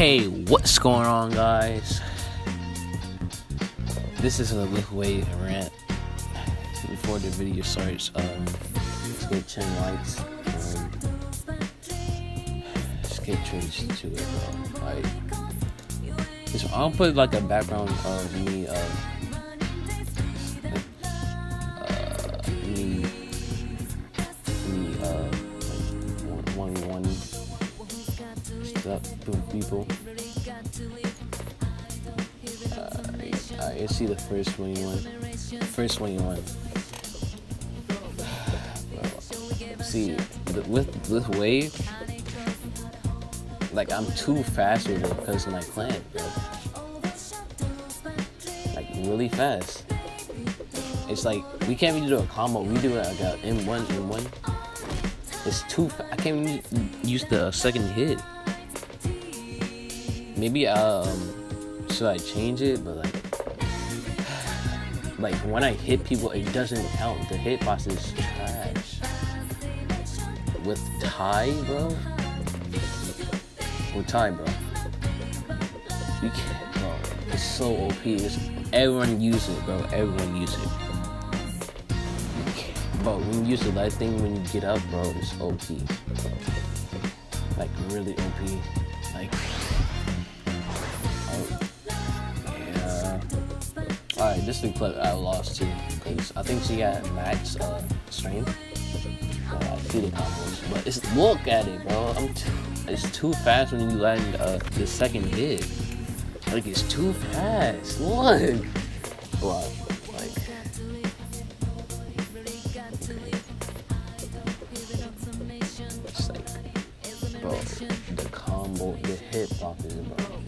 Hey, what's going on, guys? This is a Lethwei rant. Before the video starts, um, let's get 10 likes. Um, let's get trades to it, bro. Like, I'll put like a background of me, uh, stuff with people. Uh, I, see the first one you want. First one you want. See, with with wave, like I'm too fast with it because of my clan. Like really fast. It's like we can't even do a combo. We do it like a M1, M1. It's too. I can't even use the second hit. Maybe um, should I change it? But like, like when I hit people, it doesn't count. The hitbox is trash. With tie, bro. With tie, bro. You can't, bro. It's so OP. It's, everyone use it, bro. Everyone use it. But when you use the light thing when you get up, bro, it's OP. Like really OP. Like Alright, this is the clip I lost too. Cause I think she got max uh, strength. Uh, the combos. But it's look at it, bro. It's too fast when you land uh, the second hit. Like it's too fast. Look. Wow. Like It's like, the combo, the hitboxes, bro.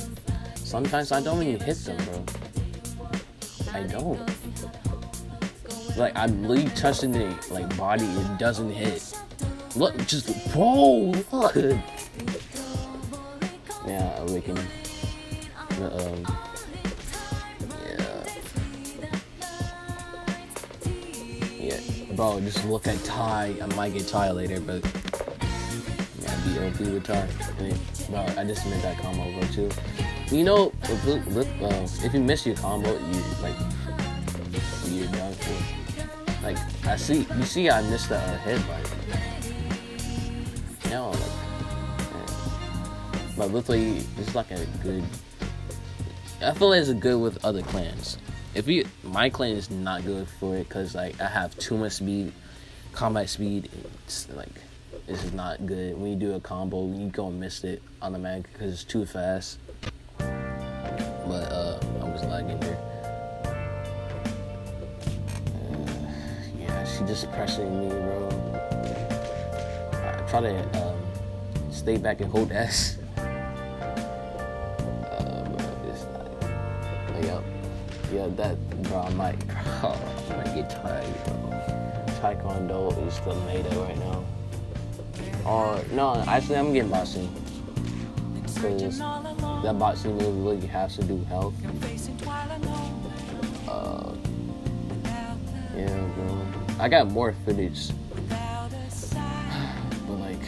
Sometimes I don't even hit them, bro. I don't. Like I'm really touching the like body, it doesn't hit. Look, just bro, look. Yeah, awaken. Um, yeah. Yeah, bro, just look at Ty. I might get Ty later, but yeah, be OP with Ty. Bro, I just made that combo, bro, too. You know, look, look, uh, if you miss your combo, you like you're done for. Like I see, you see, I missed the uh, headbutt. No, like, yeah. but literally, it's like a good. I feel like it's good with other clans. If you, my clan is not good for it because like I have too much speed, combat speed. It's like this is not good. When you do a combo, you gonna miss it on the mag because it's too fast. But uh, I was lagging here. Uh, yeah, she just pressing me, bro. I try to um, stay back and hold S. Uh, bro, it's like, that, bro, I might, bro, I might get tired, bro. Taekwondo is the meta right now. Or, no, actually, I'm getting boxing. Because that boxing move really has to do health. Uh, yeah, bro. I got more footage. But, like,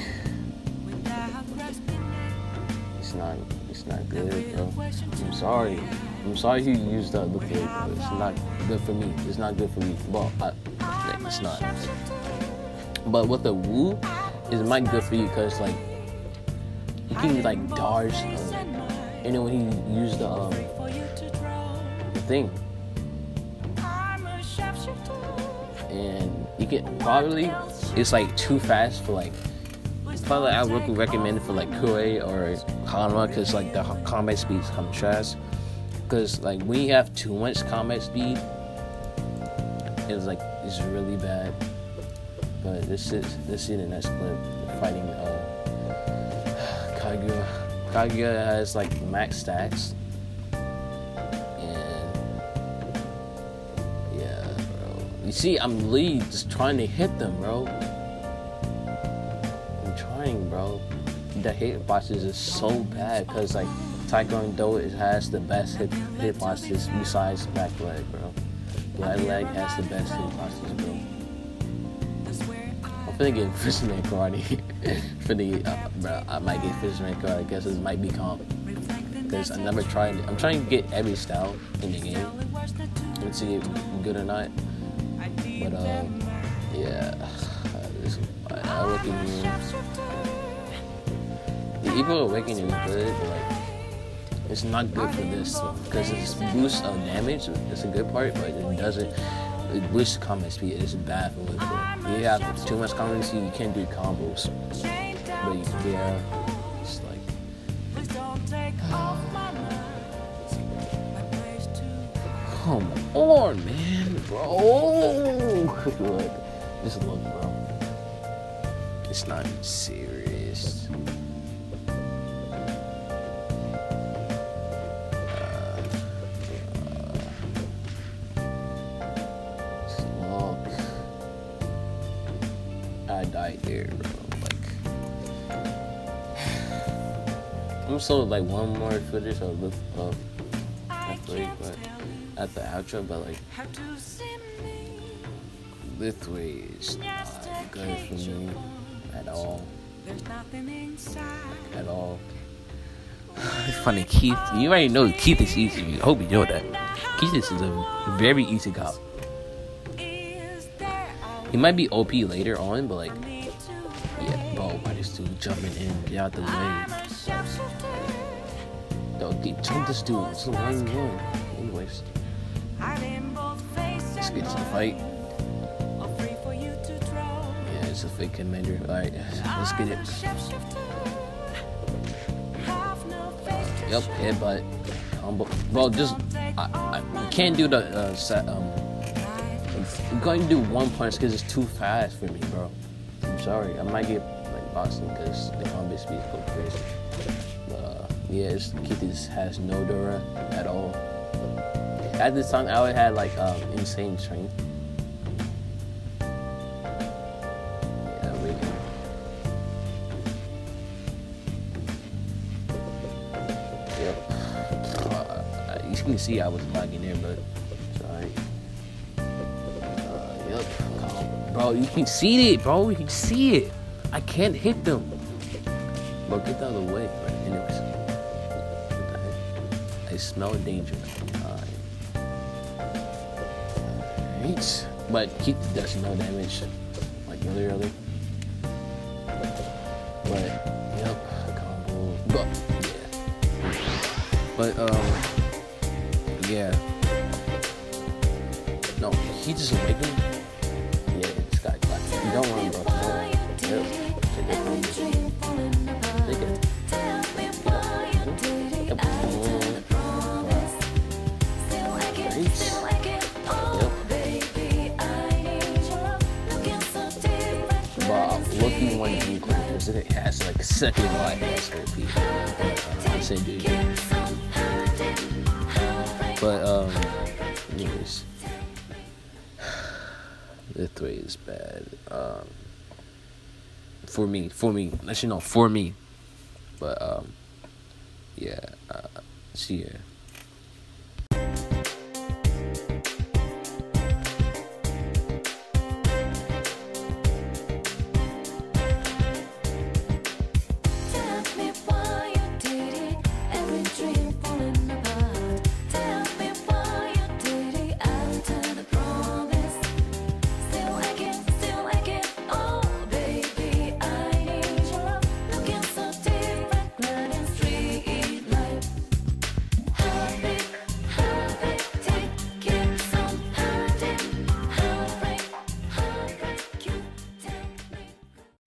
it's not, it's not good, bro. I'm sorry. I'm sorry you used the other footage, but it's not good for me. It's not good for me. Well, I, yeah, it's not. But with the Woo, it might good for you because, like, you can, like, dodge. Uh, and then when he used the, um, the thing. And you can probably, it's like too fast for like, probably I would recommend for like Kue or Hanma because like the combat speed's of trash. Because like when you have too much combat speed, it's like, it's really bad. But this is, this is the next clip, fighting uh, Kaguya. Kaguya has like max stacks. And yeah, bro. You see, I'm literally just trying to hit them, bro. I'm trying, bro. The hitboxes is so bad because like Taekwondo it has the best hit hitboxes besides back leg, bro. Black leg has the best hitboxes, bro. I'm finna get Fisherman for the, uh, bro. I might get Fisherman karate. I guess it might be comp. because I never tried. I'm trying to get every style in the game and see if it's good or not. But uh, yeah, this, I, look at you. The Evil Awakening is good, but like it's not good for this because it's boost of damage. It's a good part, but it doesn't. Combat speed. It's bad for it. You have too much speed, you can't do combos. But yeah, it's like. Come on, man, bro. just look, bro. It's not even serious. I'm so like one more footage of the of Lethwei, but at the outro, but like Lethwei is not good for me at all. At all. It's funny, Keith. You already know Keith is easy. I hope you know that. Keith is a very easy cop. He might be OP later on, but like, yeah, bro, why this dude jumping in? Get out the way. Don't jump this dude. It's a one one. Anyways, let's get to the fight. Yeah, it's a fake commander. All right, let's get it. Yep, headbutt combo. Bro, just I, I can't do the uh, set, um. I'm going to do one punch because it's too fast for me, bro. I'm sorry. I might get like boxing because the combat speed go crazy. But uh, yeah, it's, Keith has no Dora at all. At this time, I had like um, insane strength. Yeah. Uh, you can see I was lagging there, but it's alright. Uh, yep. Bro, you can see it, bro. You can see it. I can't hit them. Bro, get out of the way. Right, anyways. I smell danger. Alright. But Keith does no damage. Like really, really. But, yep. Combo. But, yeah. But, um, yeah. No, he just awakened. Yeah, this guy You don't run, bro. Don't run. Yep. It has like second wide ass OP. I said, dude. But um, anyways, this way is bad. Um, for me, for me, let you know, for me. But um, yeah, uh, see ya.